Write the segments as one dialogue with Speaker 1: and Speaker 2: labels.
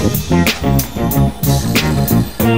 Speaker 1: Thank you.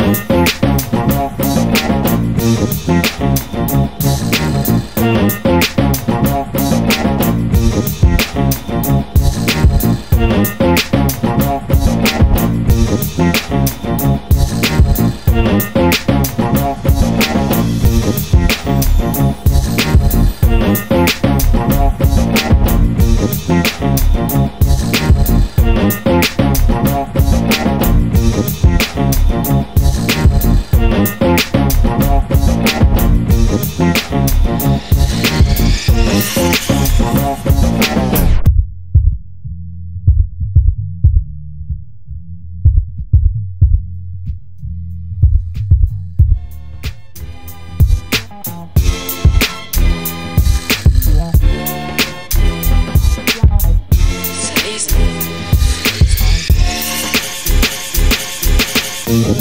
Speaker 2: Thank